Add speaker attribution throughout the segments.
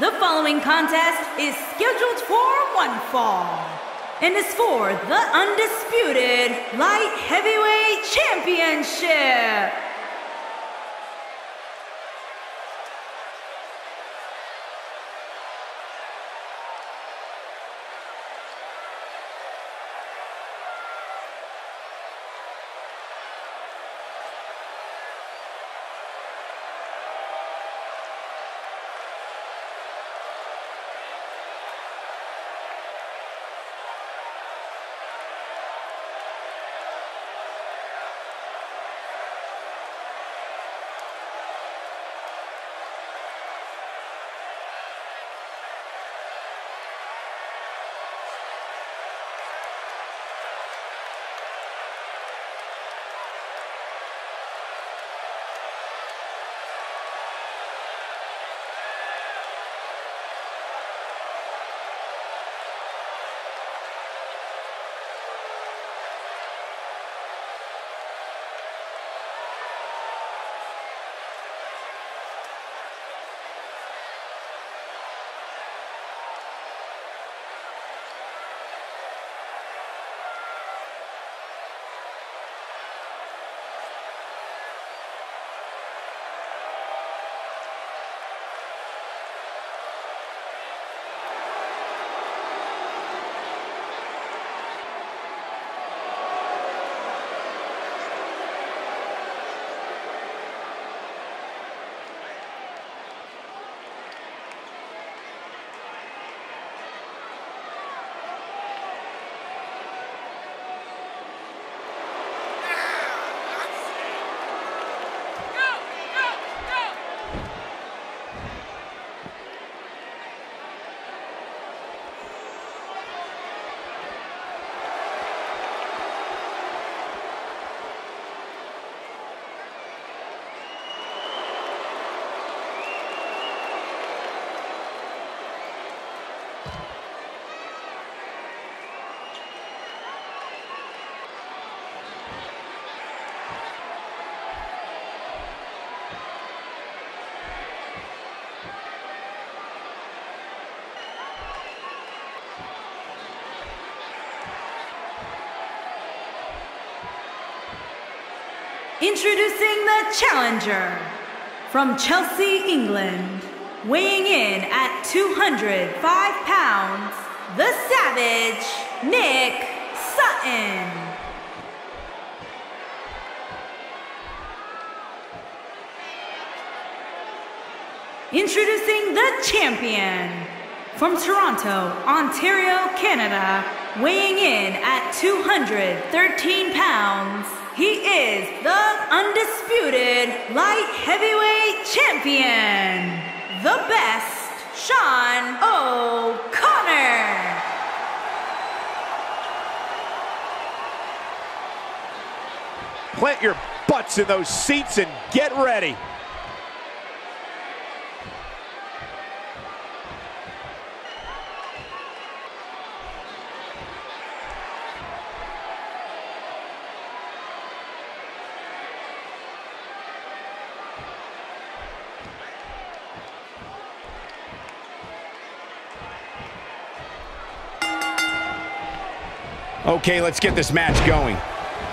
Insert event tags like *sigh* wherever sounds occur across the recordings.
Speaker 1: The following contest is scheduled for one fall and is for the undisputed light heavyweight championship. Introducing the challenger from Chelsea, England, weighing in at 205 pounds, the Savage, Nick Sutton. Introducing the champion from Toronto, Ontario, Canada, weighing in at 213 pounds, he is the undisputed light heavyweight champion, the best, Shawn O'Connor.
Speaker 2: Plant your butts in those seats and get ready. Okay, let's get this match going.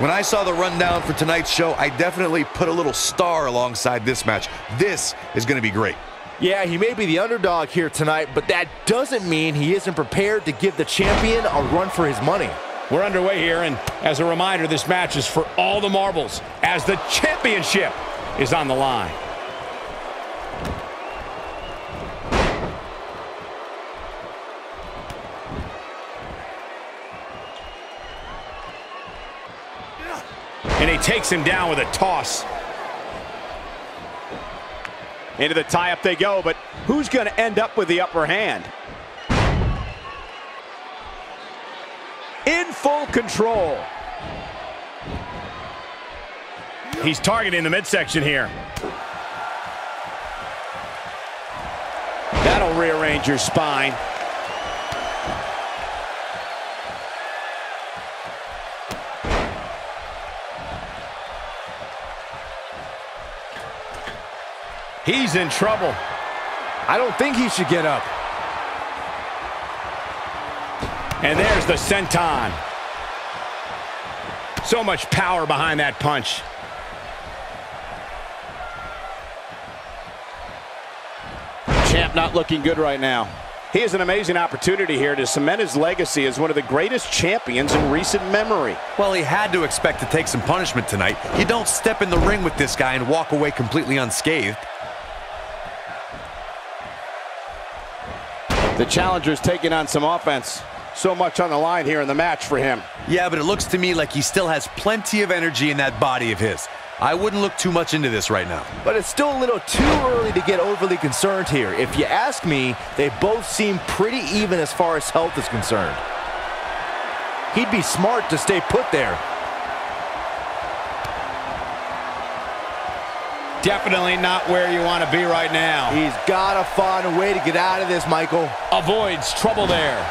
Speaker 3: When I saw the rundown for tonight's show, I definitely put a little star alongside this match. This is going to be great.
Speaker 4: Yeah, he may be the underdog here tonight, but that doesn't mean he isn't prepared to give the champion a run for his money.
Speaker 2: We're underway here, and as a reminder, this match is for all the marbles, as the championship is on the line. And he takes him down with a toss. Into the tie-up they go, but who's going to end up with the upper hand? In full control. He's targeting the midsection here. That'll rearrange your spine. He's in trouble.
Speaker 4: I don't think he should get up.
Speaker 2: And there's the senton. So much power behind that punch.
Speaker 5: Champ not looking good right now. He has an amazing opportunity here to cement his legacy as one of the greatest champions in recent memory.
Speaker 3: Well, he had to expect to take some punishment tonight. You don't step in the ring with this guy and walk away completely unscathed.
Speaker 5: The challenger's taking on some offense. So much on the line here in the match for him.
Speaker 3: Yeah, but it looks to me like he still has plenty of energy in that body of his. I wouldn't look too much into this right now.
Speaker 4: But it's still a little too early to get overly concerned here. If you ask me, they both seem pretty even as far as health is concerned. He'd be smart to stay put there.
Speaker 2: Definitely not where you want to be right now.
Speaker 4: He's got to find a way to get out of this, Michael.
Speaker 2: Avoids trouble there.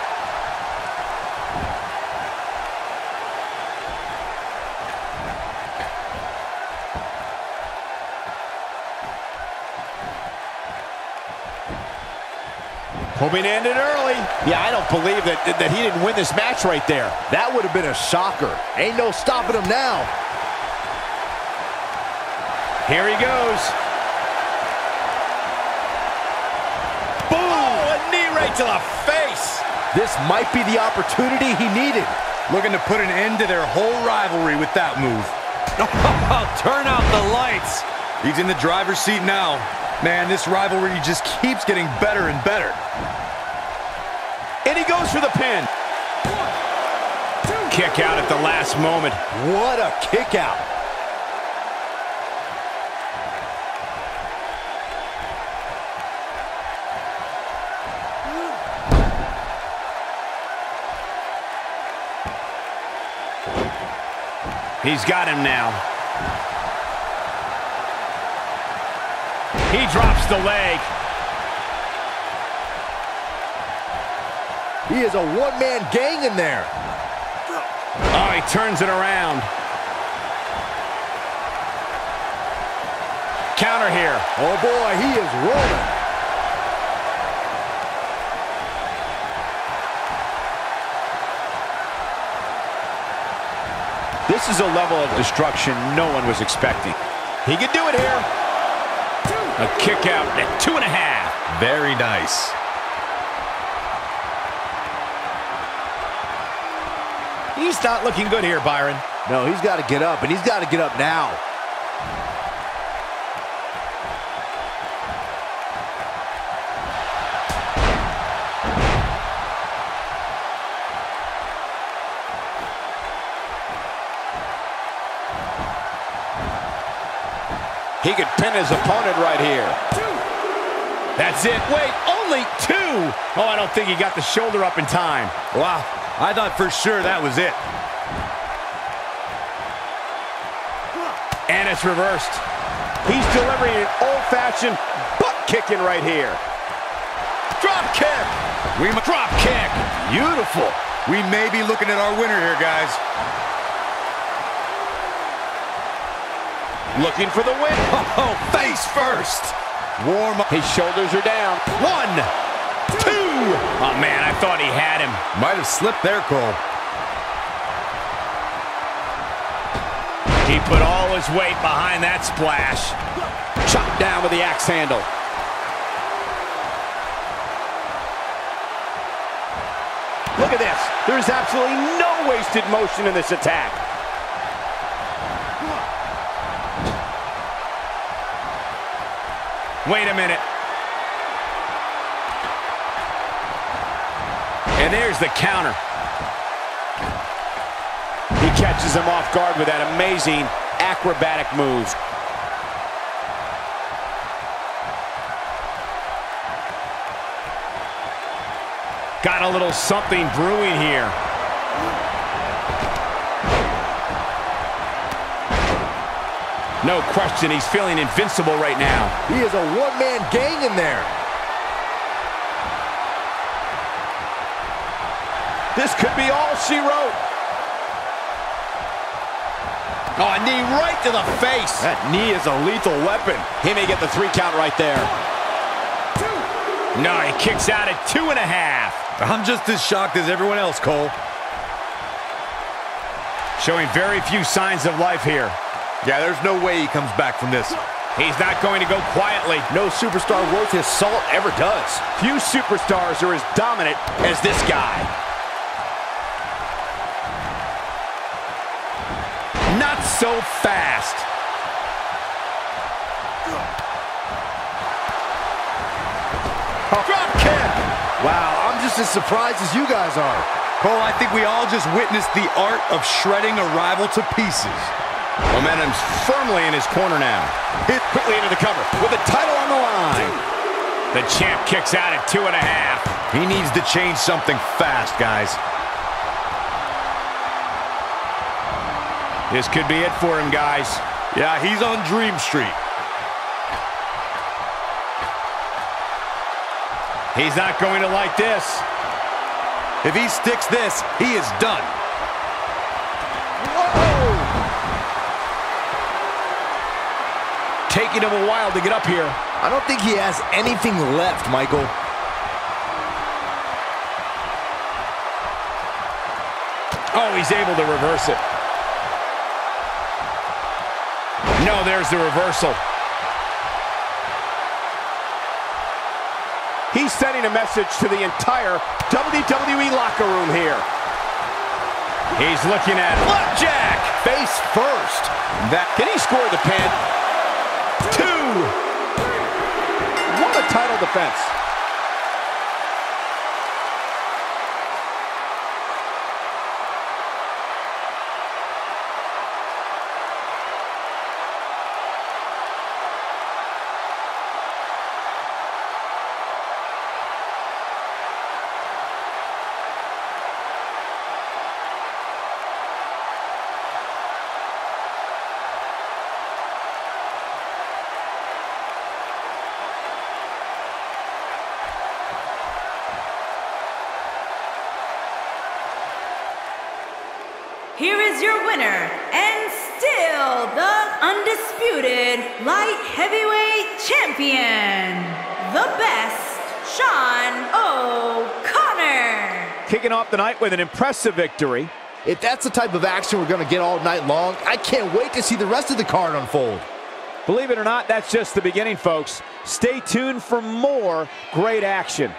Speaker 2: Hoping to end it early.
Speaker 5: Yeah, I don't believe that, that he didn't win this match right there.
Speaker 4: That would have been a shocker. Ain't no stopping him now.
Speaker 2: Here he goes. Boom! Oh, a knee right to the face.
Speaker 4: This might be the opportunity he needed.
Speaker 3: Looking to put an end to their whole rivalry with that move. *laughs* Turn out the lights. He's in the driver's seat now. Man, this rivalry just keeps getting better and better.
Speaker 5: And he goes for the pin.
Speaker 2: Kick out at the last moment.
Speaker 4: What a kick out.
Speaker 2: He's got him now. He drops the leg.
Speaker 4: He is a one-man gang in there.
Speaker 2: Oh, he turns it around. Counter here.
Speaker 4: Oh boy, he is rolling.
Speaker 5: This is a level of destruction no one was expecting. He could do it here.
Speaker 2: A kick out at two and a half.
Speaker 3: Very nice.
Speaker 2: He's not looking good here, Byron.
Speaker 4: No, he's got to get up, and he's got to get up now.
Speaker 5: He could pin his opponent right here.
Speaker 2: That's it. Wait, only two. Oh, I don't think he got the shoulder up in time.
Speaker 3: Wow, I thought for sure that was it.
Speaker 2: And it's reversed.
Speaker 5: He's delivering an old-fashioned butt kicking right here.
Speaker 2: Drop kick.
Speaker 3: We
Speaker 2: Drop kick.
Speaker 3: Beautiful. We may be looking at our winner here, guys.
Speaker 5: Looking for the win. *laughs*
Speaker 3: Oh, face first. Warm up.
Speaker 5: His shoulders are down.
Speaker 2: One, two. Oh, man, I thought he had him.
Speaker 3: Might have slipped there, Cole.
Speaker 2: He put all his weight behind that splash.
Speaker 5: Chopped down with the axe handle. Look at this. There's absolutely no wasted motion in this attack.
Speaker 2: Wait a minute. And there's the counter.
Speaker 5: He catches him off guard with that amazing acrobatic move.
Speaker 2: Got a little something brewing here. No question, he's feeling invincible right now.
Speaker 4: He is a one-man gang in there.
Speaker 5: This could be all she wrote.
Speaker 2: Oh, a knee right to the face.
Speaker 4: That knee is a lethal weapon.
Speaker 5: He may get the three count right there.
Speaker 2: No, he kicks out at two and a half.
Speaker 3: I'm just as shocked as everyone else, Cole.
Speaker 2: Showing very few signs of life here.
Speaker 3: Yeah, there's no way he comes back from this.
Speaker 2: He's not going to go quietly.
Speaker 4: No superstar worth his salt ever does.
Speaker 5: Few superstars are as dominant as this guy.
Speaker 2: Not so fast.
Speaker 4: Drop kick. Wow, I'm just as surprised as you guys are.
Speaker 3: Cole, I think we all just witnessed the art of shredding a rival to pieces.
Speaker 2: Momentum's firmly in his corner now.
Speaker 5: Hit quickly into the cover with the title on the line.
Speaker 2: The champ kicks out at two and a half.
Speaker 3: He needs to change something fast, guys.
Speaker 2: This could be it for him, guys.
Speaker 3: Yeah, he's on Dream Street.
Speaker 2: He's not going to like this.
Speaker 3: If he sticks this, he is done.
Speaker 2: Taking him a while to get up here.
Speaker 4: I don't think he has anything left, Michael.
Speaker 2: Oh, he's able to reverse it. No, there's the reversal.
Speaker 5: He's sending a message to the entire WWE locker room here.
Speaker 2: He's looking at Blackjack.
Speaker 4: Face first.
Speaker 5: That Can he score the pin?
Speaker 2: Two.
Speaker 5: What a title defense.
Speaker 1: Here is your winner, and still the undisputed light heavyweight champion, the best, Shawn O'Connor.
Speaker 5: Kicking off the night with an impressive victory.
Speaker 4: If that's the type of action we're going to get all night long, I can't wait to see the rest of the card unfold.
Speaker 5: Believe it or not, that's just the beginning, folks. Stay tuned for more great action.